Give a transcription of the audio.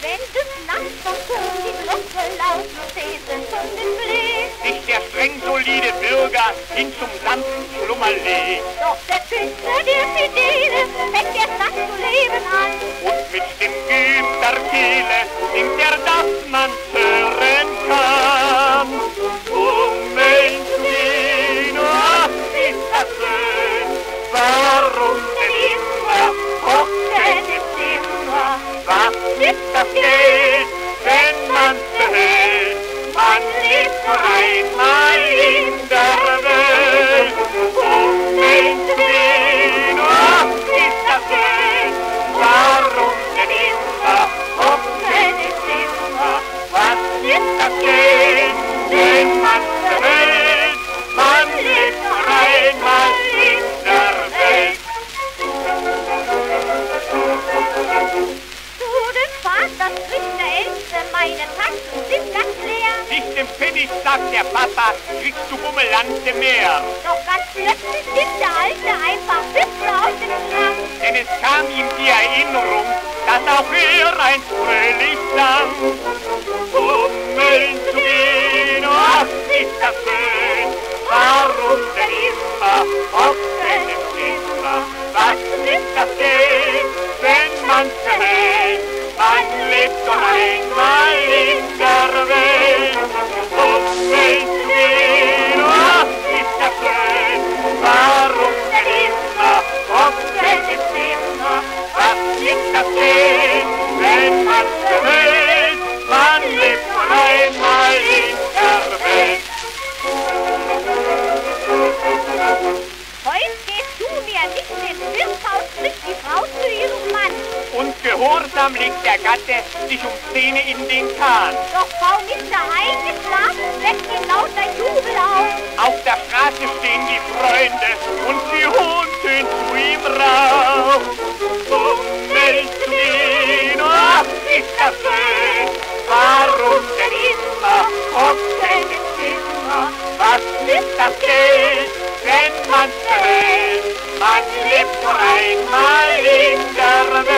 Wenn des Nachts Turm die Glocke laut zählen von den Blick, sich der streng solide Bürger hin zum sanften Schlummer legt doch der Künstler der Fidele fängt erst an zu leben an. und mit stimmgeübter Kehle singt er, dass man's hören kann. Spricht der Älteste, meine Taschen sind ganz leer. Nicht im Pfennig, sagt der Papa, kriegst du Bummelante mehr. Doch ganz plötzlich nimmt der Alte einfach Witze aus dem Schrank. Denn es kam ihm die Erinnerung, dass auch er einst fröhlich sang. Um Müll zu gehen, ach, ist das schön. Warum denn immer hocken im Zimmer? Was ist das Geld, gehorsam legt der Gatte sich um Zähne in den Kahn. Doch kaum ist er eingeschlafen, weckt ihn lauter Jubel auf. Auf der Straße stehen die Freunde und sie holen schön zu ihm rauf. Das Geld, wenn man's behält? Man lebt nur einmal in der Welt.